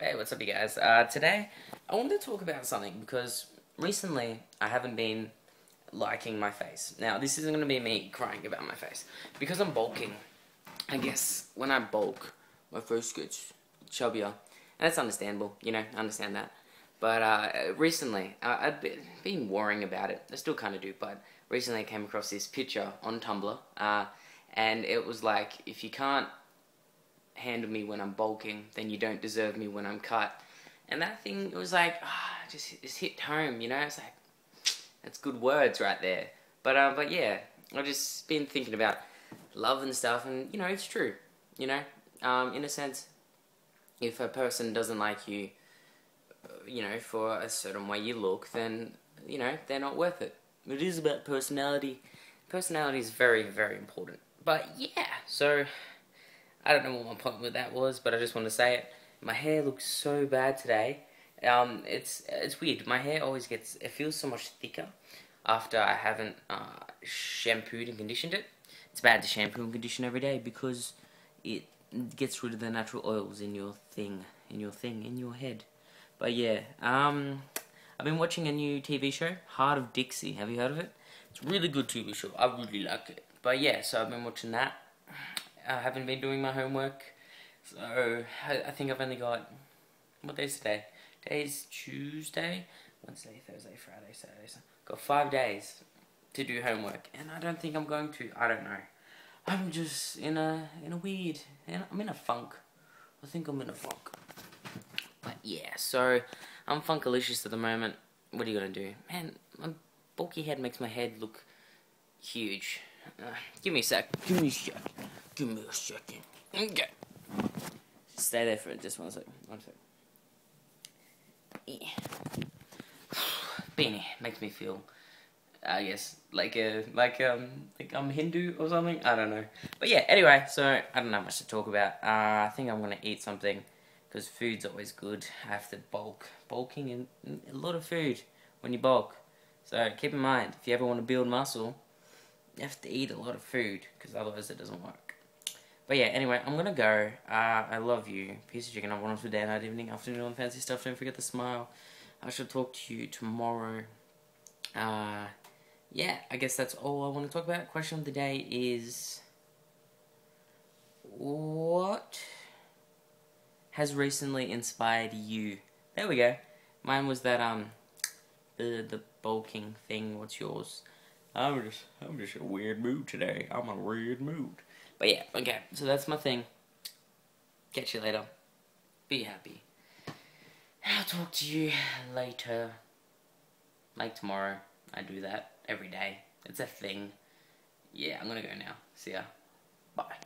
Hey, what's up, you guys? Uh, today, I wanted to talk about something because recently I haven't been liking my face. Now, this isn't going to be me crying about my face. Because I'm bulking, I guess when I bulk, my face gets chubbier. And that's understandable, you know, I understand that. But uh, recently, uh, I've been worrying about it. I still kind of do, but recently I came across this picture on Tumblr. Uh, and it was like, if you can't handle me when I'm bulking, then you don't deserve me when I'm cut. And that thing, it was like, ah, oh, just, just hit home, you know? It's like, that's good words right there. But, uh, but yeah, I've just been thinking about love and stuff, and, you know, it's true, you know? Um, in a sense, if a person doesn't like you, uh, you know, for a certain way you look, then, you know, they're not worth it. It is about personality. Personality is very, very important. But yeah, so I don't know what my point with that was, but I just want to say it. My hair looks so bad today. Um, it's it's weird. My hair always gets it feels so much thicker after I haven't uh, shampooed and conditioned it. It's bad to shampoo and condition every day because it gets rid of the natural oils in your thing, in your thing, in your head. But yeah, um, I've been watching a new TV show, Hart of Dixie. Have you heard of it? It's really good TV show. I really like it. But yeah, so I've been watching that. I haven't been doing my homework. So, I, I think I've only got, what day is today? Today's Tuesday, Wednesday, Thursday, Friday, Saturday, Sunday. Got five days to do homework. And I don't think I'm going to. I don't know. I'm just in a, in a weird, and I'm in a funk. I think I'm in a funk. But yeah, so I'm funkalicious at the moment. What are you gonna do? Man, my bulky head makes my head look huge. Uh, give me a sec. Give me a sec. Give me a second. Okay. Stay there for just one second. One second. Yeah. Beanie makes me feel, I guess, like a like um like I'm Hindu or something. I don't know. But yeah. Anyway, so I don't have much to talk about. Uh, I think I'm gonna eat something because food's always good. I have to bulk, bulking and a lot of food when you bulk. So keep in mind if you ever want to build muscle, you have to eat a lot of food because otherwise it doesn't work. But yeah, anyway, I'm gonna go. Uh, I love you. Piece of chicken. Have a wonderful day, night, evening, afternoon, all the fancy stuff. Don't forget to smile. I shall talk to you tomorrow. Uh, yeah, I guess that's all I want to talk about. Question of the day is... What has recently inspired you? There we go. Mine was that, um, the, the bulking thing. What's yours? I'm just, I'm just a weird mood today. I'm a weird mood. But yeah, okay, so that's my thing. Catch you later. Be happy. I'll talk to you later. Like tomorrow. I do that every day. It's a thing. Yeah, I'm gonna go now. See ya. Bye.